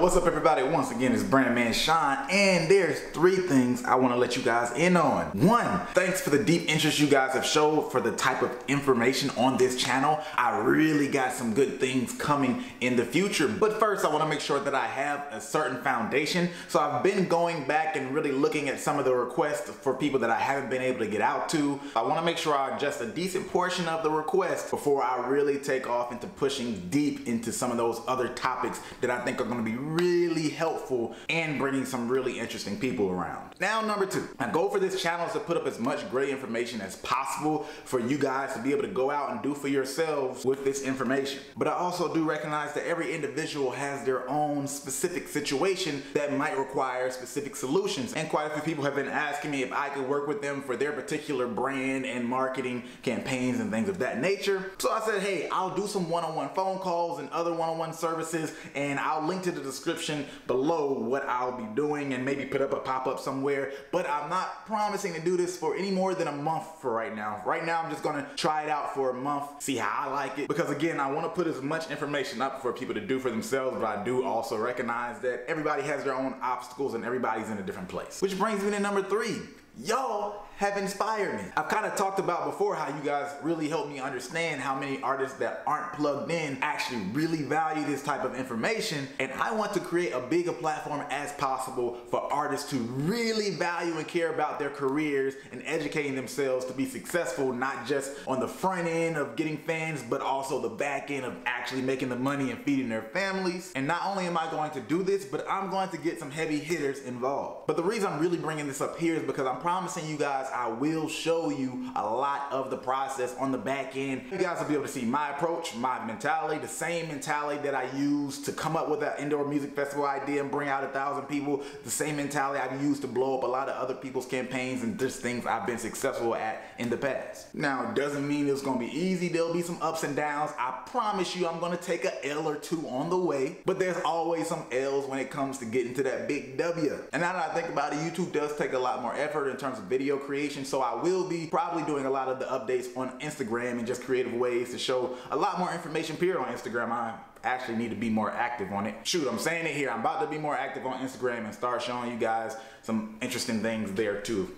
what's up everybody? Once again, it's BrandMan Sean, and there's three things I want to let you guys in on. One, thanks for the deep interest you guys have showed for the type of information on this channel. I really got some good things coming in the future. But first, I want to make sure that I have a certain foundation. So I've been going back and really looking at some of the requests for people that I haven't been able to get out to. I want to make sure I adjust a decent portion of the request before I really take off into pushing deep into some of those other topics that I think are going to be really helpful and bringing some really interesting people around. Now, number two, my goal for this channel is to put up as much great information as possible for you guys to be able to go out and do for yourselves with this information. But I also do recognize that every individual has their own specific situation that might require specific solutions. And quite a few people have been asking me if I could work with them for their particular brand and marketing campaigns and things of that nature. So I said, hey, I'll do some one-on-one -on -one phone calls and other one-on-one -on -one services and I'll link to the description below what I'll be doing and maybe put up a pop-up somewhere. But I'm not promising to do this for any more than a month for right now. Right now, I'm just gonna try it out for a month, see how I like it. Because again, I wanna put as much information up for people to do for themselves, but I do also recognize that everybody has their own obstacles and everybody's in a different place. Which brings me to number three. Y'all have inspired me. I've kind of talked about before how you guys really helped me understand how many artists that aren't plugged in actually really value this type of information. And I want to create a bigger platform as possible for artists to really value and care about their careers and educating themselves to be successful, not just on the front end of getting fans, but also the back end of actually making the money and feeding their families. And not only am I going to do this, but I'm going to get some heavy hitters involved. But the reason I'm really bringing this up here is because I'm promising you guys I will show you a lot of the process on the back end. You guys will be able to see my approach, my mentality, the same mentality that I used to come up with that indoor music festival idea and bring out a thousand people, the same mentality I've used to blow up a lot of other people's campaigns and just things I've been successful at in the past. Now, it doesn't mean it's gonna be easy. There'll be some ups and downs. I promise you I'm gonna take a L or two on the way, but there's always some L's when it comes to getting to that big W. And now that I think about it, YouTube does take a lot more effort in terms of video creation, so I will be probably doing a lot of the updates on Instagram and just creative ways to show a lot more information period on Instagram. I actually need to be more active on it. Shoot, I'm saying it here. I'm about to be more active on Instagram and start showing you guys some interesting things there too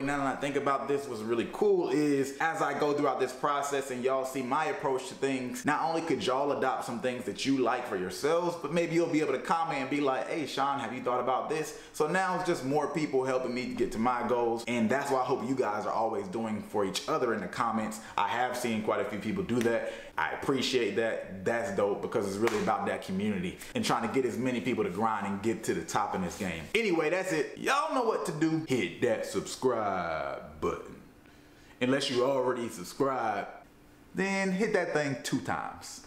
now that I think about this, what's really cool is as I go throughout this process and y'all see my approach to things, not only could y'all adopt some things that you like for yourselves, but maybe you'll be able to comment and be like, hey Sean, have you thought about this? So now it's just more people helping me get to my goals. And that's what I hope you guys are always doing for each other in the comments. I have seen quite a few people do that. I appreciate that. That's dope because it's really about that community and trying to get as many people to grind and get to the top in this game. Anyway, that's it. Y'all know what to do. Hit that subscribe button. Unless you already subscribed, then hit that thing two times.